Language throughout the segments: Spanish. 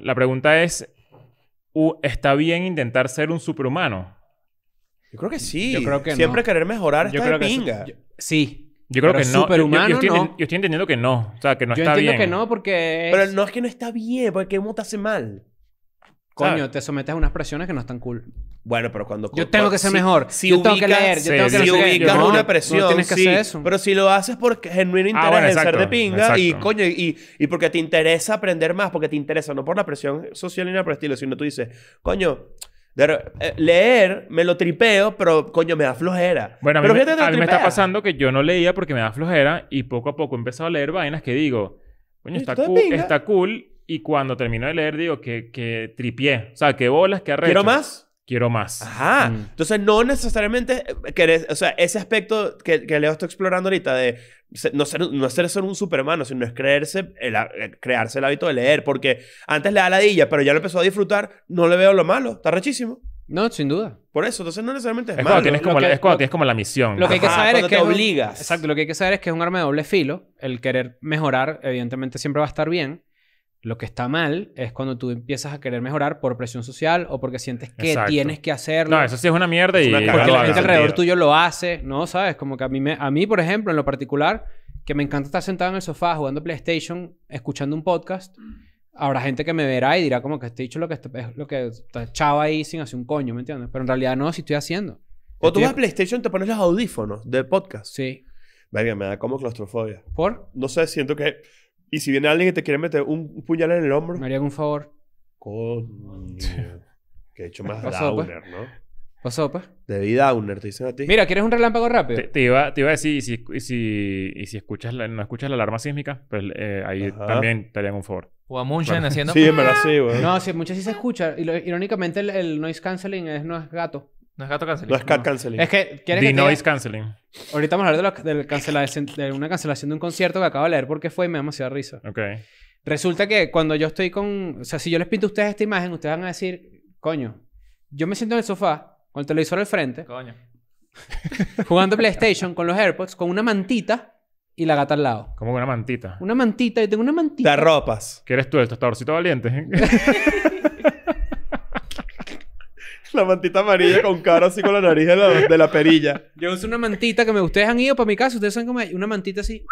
La pregunta es, u- ¿está bien intentar ser un superhumano? Yo creo que sí. Yo creo que no. Siempre querer mejorar Yo está creo de que sí. pinga. Yo- sí. Yo creo Pero que no. Yo- yo- yo, estoy, no. yo estoy entendiendo que no. O sea, que no Yo está entiendo bien. que no porque... Pero no es que no está bien, porque ¿cómo te hace mal? Coño, ¿sabes? te sometes a unas presiones que no están cool. Bueno, pero cuando... Yo tengo que ser si- mejor. Si yo tengo que ubicas- leer. Yo tengo que no si ubicas No, una no presión, tienes que sí, hacer eso. Pero si lo haces por genuino interés Ah, bueno, en ser de pinga y coño, y, y porque te interesa aprender más, porque te interesa, no por la presión social ni nada por el estilo, sino tú dices, coño, de re- eh, leer me lo tripeo, pero coño, me da flojera. Bueno, a mí, pero me, a mí me está pasando que yo no leía porque me da flojera y poco a poco he empezado a leer vainas que digo, coño, está cool, está cool. Y cuando termino de leer digo que, que tripié. O sea, que bolas, que arrecho. ¿Quiero más? Quiero más. Ajá. Mm. Entonces, no necesariamente querés, o sea, ese aspecto que, que Leo está explorando ahorita de no ser, no ser solo un superhumano, sino es creerse, el, eh, crearse el hábito de leer. Porque antes le da ladilla, pero ya lo empezó a disfrutar, no le veo lo malo. Está rechísimo. No, sin duda. Por eso, entonces no necesariamente es, Es malo. cuando, tienes como la, que- es cuando lo- tienes como la misión. Lo que hay que Ajá, saber es que te es un- obligas. Exacto, lo que hay que saber es que es un arma de doble filo. El querer mejorar, evidentemente, siempre va a estar bien. Lo que está mal es cuando tú empiezas a querer mejorar por presión social o porque sientes que Exacto. tienes que hacerlo. No, eso sí es una mierda y... una porque la no gente alrededor sentido. tuyo lo hace, ¿no? ¿Sabes? Como que a mí, me, a mí, por ejemplo, en lo particular, que me encanta estar sentado en el sofá jugando PlayStation, escuchando un podcast, habrá gente que me verá y dirá como que este dicho lo que está, es lo que está echado ahí sin hacer un coño, ¿me entiendes? Pero en realidad no, si estoy haciendo. O tú vas a PlayStation, te pones los audífonos de podcast. Sí. Verga, me da como claustrofobia. ¿Por? No sé, siento que... Y si viene alguien que te quiere meter un puñal en el hombro... Me harían un favor. Coño. Que he hecho más Pasó, pues. downer, ¿no? Pasó, pues. De downer, te dicen a ti. Mira, ¿quieres un relámpago rápido? Te, te iba, te iba a decir, y si, y si, y si escuchas la- no escuchas la alarma sísmica, pues eh, ahí Ajá. también te harían un favor. O a Munchen haciendo... Sí, en verdad sí, güey. No, sí, muchas sí se escucha. Y lo- irónicamente, el, el noise canceling es, no es gato. No es gato cancelado. No es cat No. canceling. Es que, ¿quieres The que te noise canceling. Ahorita vamos a hablar de, lo- del cancelación, de una cancelación de un concierto que acabo de leer porque fue y me da demasiada risa. Ok. Resulta que cuando yo estoy con... O sea, si yo les pinto a ustedes esta imagen, ustedes van a decir, coño, yo me siento en el sofá, con el televisor al frente, Coño. jugando PlayStation con los AirPods, con una mantita y la gata al lado. Como una mantita. Una mantita, yo tengo una Te mantita. arropas. ¿Qué eres tú, el tostadorcito valiente? La mantita amarilla con cara así con la nariz de la, de la perilla. Yo uso una mantita que me... Ustedes han ido para mi casa, ustedes saben cómo es. Una mantita así.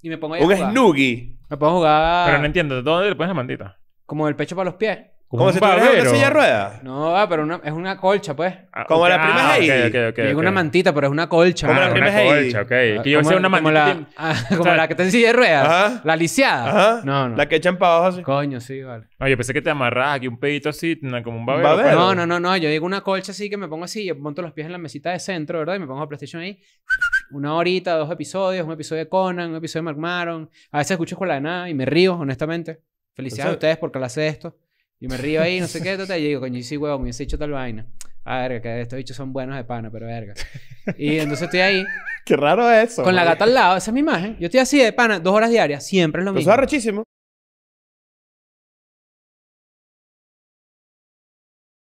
Y me pongo ahí a Un jugar. snuggie. Me pongo a jugar... Pero no entiendo, ¿dónde le pones la mantita? Como del pecho para los pies. Como un si tuvieras una babero. silla de ruedas. No, ah, pero una- es una colcha, pues. Ah, Como ok. la prima Ah, Heidi. ok, ok, ok. una mantita, pero es una colcha. Como la Ah, prima una Heidi. colcha, ok. Es que yo como, una como mantita. la, ah, como O sea- la que está en silla de ruedas. Ajá. La lisiada. Ajá. No, no. La que echan para abajo así. Coño, sí, vale. No, yo pensé que te amarras aquí un pedito así, como un babero. babero. No, no, no, no. Yo digo una colcha así que me pongo así. Yo monto los pies en la mesita de centro, ¿verdad? Y me pongo a PlayStation ahí. Una horita, dos episodios. Un episodio de Conan, un episodio de Mark Maron. A veces escucho Escuela de Nada y me río, honestamente. Felicidades a Entonces- ustedes por que hace esto. Y me río ahí, no sé qué. tal, Y yo digo, coño, sí, huevón, me hubiese hecho tal vaina. Ah, verga, que estos bichos son buenos de pana, pero verga. Y entonces estoy ahí Qué raro es eso. con la gata al lado. Esa es mi imagen. Yo estoy así de pana, dos horas diarias. Siempre es lo mismo. eso es arrechísimo.